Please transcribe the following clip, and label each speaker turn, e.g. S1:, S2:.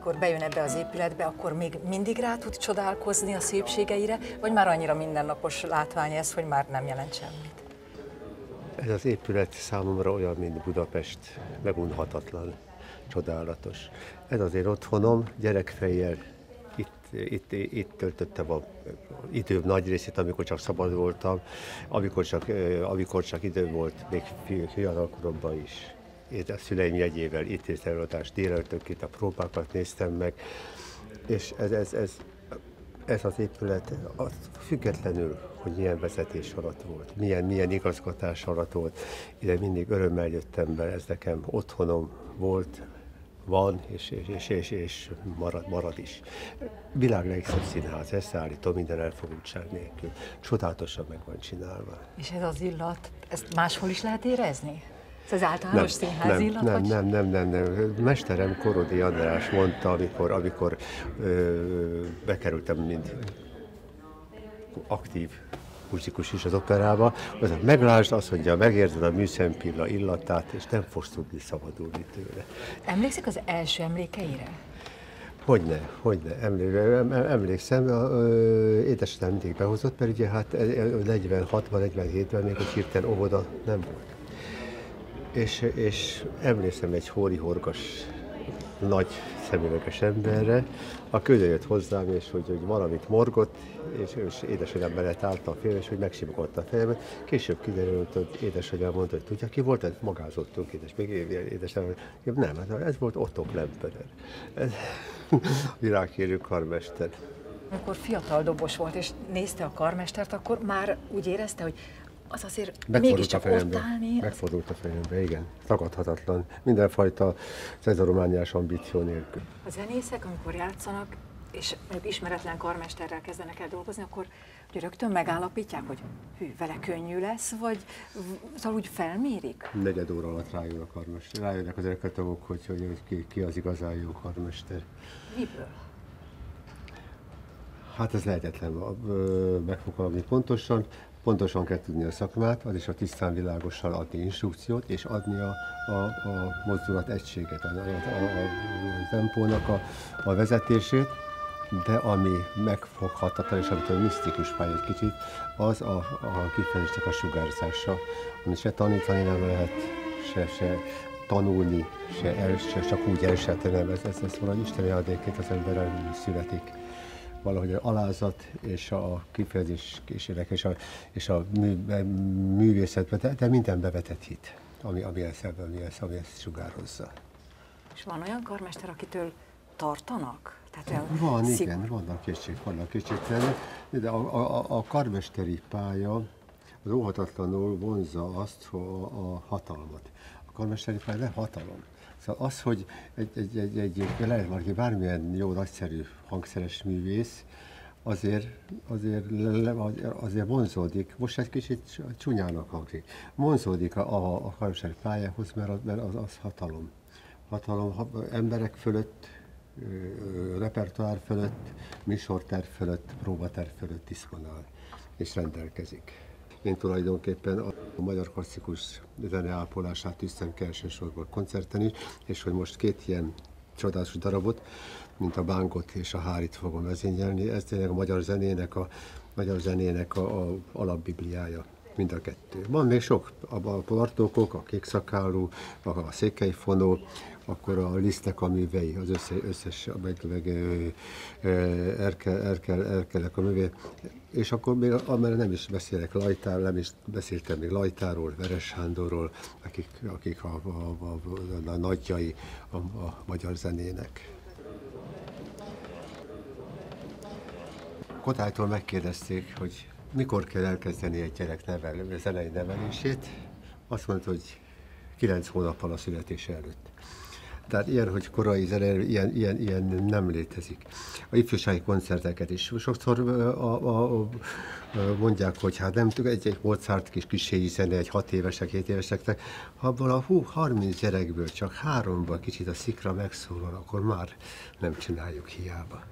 S1: amikor bejön ebbe az épületbe, akkor még mindig rá tud csodálkozni a szépségeire, vagy már annyira mindennapos látvány ez, hogy már nem jelent semmit?
S2: Ez az épület számomra olyan, mint Budapest, megunhatatlan, csodálatos. Ez az én otthonom, gyerekfejjel itt, itt, itt töltöttem a időm nagy részét, amikor csak szabad voltam, amikor csak, amikor csak idő volt, még fiatal koromban is. Én a szüleim jegyével itt és előadást délelőttök itt a próbákat néztem meg, és ez, ez, ez, ez az épület az függetlenül, hogy milyen vezetés alatt volt, milyen, milyen igazgatás alatt volt, ide mindig örömmel jöttem be, ez nekem otthonom volt, van, és, és, és, és, és marad, marad is. Világ legszebb színház, ezt állítom minden elfogultság nélkül. Csodálatosan meg van csinálva.
S1: És ez az illat, ezt máshol is lehet érezni? Ez az általános
S2: nem,
S1: színház
S2: nem,
S1: illat?
S2: nem, nem, nem, nem, nem. Mesterem Korodi András mondta, amikor, amikor ö, bekerültem, mint aktív muzsikus is az operába, az, meglásd azt, hogy megérzed a műszempilla illatát, és nem fogsz tudni szabadulni tőle.
S1: Emlékszik az első emlékeire?
S2: Hogyne, hogyne, emlé- em- em- emlékszem, a, ö, édesanyám mindig behozott, mert ugye hát 46-ban, 47-ben még egy hirtelen óvoda nem volt. És, és emlékszem egy hóri horgas, nagy szemüveges emberre, oda jött hozzám, és hogy, hogy valamit morgott, és, és édesanyám mellett állt a fél, és hogy megsimogott a fejemet. Később kiderült, hogy édesanyám mondta, hogy tudja, ki volt, ez magázottunk, édes, még édesanyám, nem, hát ez volt Otto Klemperer. Ez virágkérő karmester.
S1: Amikor fiatal dobos volt, és nézte a karmestert, akkor már úgy érezte, hogy az azért
S2: Megfordult a
S1: mégiscsak ott
S2: fejembe.
S1: állni. az-
S2: Megfordult a fejembe, igen. Tagadhatatlan. Mindenfajta cezaromániás ambíció nélkül.
S1: A zenészek, amikor játszanak, és mondjuk ismeretlen karmesterrel kezdenek el dolgozni, akkor ugye rögtön megállapítják, hogy hű, vele könnyű lesz, vagy szóval úgy felmérik?
S2: Negyed óra alatt rájön a karmester. Rájönnek az elkötagok, hogy, hogy, hogy ki, ki, az igazán jó karmester.
S1: Miből?
S2: Hát ez lehetetlen megfogalmazni pontosan. Pontosan kell tudni a szakmát, az is a tisztán világosan adni instrukciót, és adni a, a, a mozdulat egységet, a, a, a, a tempónak a, a vezetését, de ami megfoghatatlan, és amitől misztikus fáj egy kicsit, az a, a kifejezésnek a sugárzása, amit se tanítani nem lehet, se, se tanulni, se, el, se csak úgy elsetni, nem, ez, ez, ez valahogy Isten ajándékként az emberrel születik valahogy az alázat és a kifejezés készségek és a, és a mű, művészetbe, de, de minden bevetett hit, ami, ami, ezt, ami, ezt, ami ezt sugározza.
S1: És van olyan karmester, akitől tartanak? Tehát olyan
S2: Van,
S1: szig-
S2: igen, vannak kétség, vannak kétségtelenek, de a, a, a karmesteri pálya az óhatatlanul vonzza azt a, a hatalmat. A karmesteri pálya nem hatalom. Szóval az, hogy egy, egy, egy, egy, lehet valaki bármilyen jó, nagyszerű hangszeres művész, azért, azért, azért vonzódik, most egy kicsit csúnyának hangzik, vonzódik a, a, a karmesteri pályához, mert az, mert az, az hatalom. Hatalom ha, emberek fölött, repertoár fölött, műsorterv fölött, próbaterv fölött diszponál és rendelkezik. Én tulajdonképpen a magyar klasszikus zene ápolását tűztem ki elsősorban koncerten is, és hogy most két ilyen csodálatos darabot, mint a Bánkot és a Hárit fogom vezényelni, ez tényleg a magyar zenének a, magyar zenének a, a alapbibliája mind a kettő. Van még sok, a, a Bartókok, a Kékszakállú, a, a Székelyfonó, akkor a Lisztnek a művei, az össze, összes, meg, meg Erkel, Erkel, Erkelek a művei, és akkor még amellett nem is beszélek Lajtár, nem is beszéltem még Lajtáról, Veres Sándorról, akik, akik a, a, a, a, a nagyjai a, a magyar zenének. Kotálytól megkérdezték, hogy mikor kell elkezdeni egy gyerek nevel, zenei nevelését. Azt mondta, hogy kilenc hónappal a születése előtt. Tehát ilyen, hogy korai zene, ilyen, ilyen, ilyen nem létezik. A ifjúsági koncerteket is sokszor a, a, a, mondják, hogy hát nem tudom, egy, egy Mozart kis kísérleti zene, egy hat évesek, hét éveseknek, abból a hú, 30 gyerekből csak háromban kicsit a szikra megszólal, akkor már nem csináljuk hiába.